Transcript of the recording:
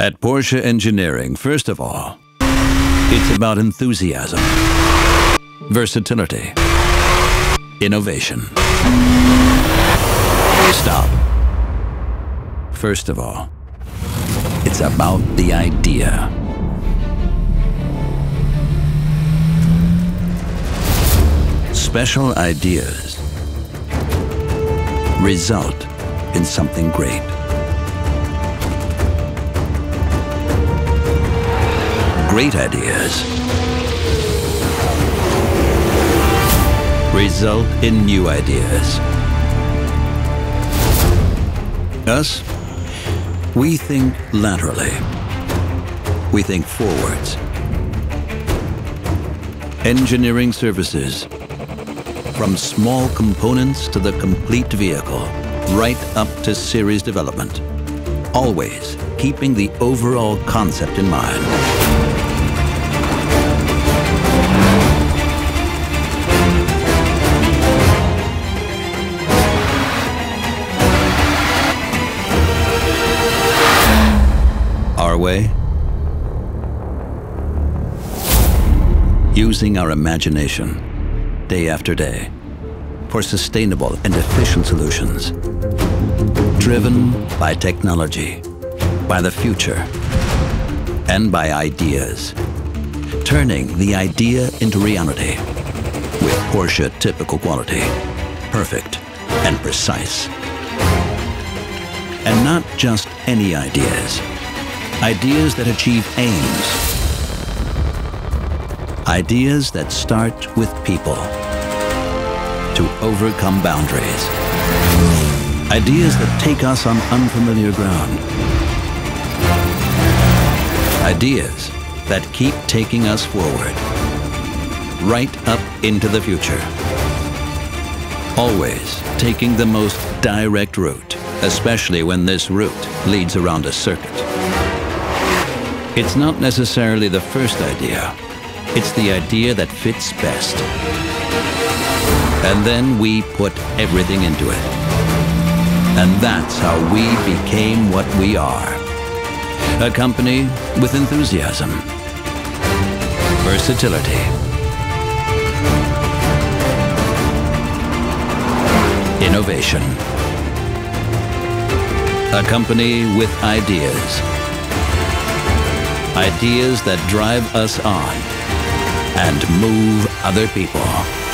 At Porsche Engineering, first of all, it's about enthusiasm, versatility, innovation. Stop. First of all, it's about the idea. Special ideas result in something great. Great ideas result in new ideas. Us, we think laterally. We think forwards. Engineering services from small components to the complete vehicle, right up to series development. Always keeping the overall concept in mind. Way? Using our imagination day after day for sustainable and efficient solutions. Driven by technology, by the future, and by ideas. Turning the idea into reality with Porsche typical quality. Perfect and precise. And not just any ideas. Ideas that achieve aims. Ideas that start with people to overcome boundaries. Ideas that take us on unfamiliar ground. Ideas that keep taking us forward, right up into the future. Always taking the most direct route, especially when this route leads around a circuit. It's not necessarily the first idea, it's the idea that fits best. And then we put everything into it. And that's how we became what we are. A company with enthusiasm, versatility, innovation. A company with ideas. Ideas that drive us on and move other people.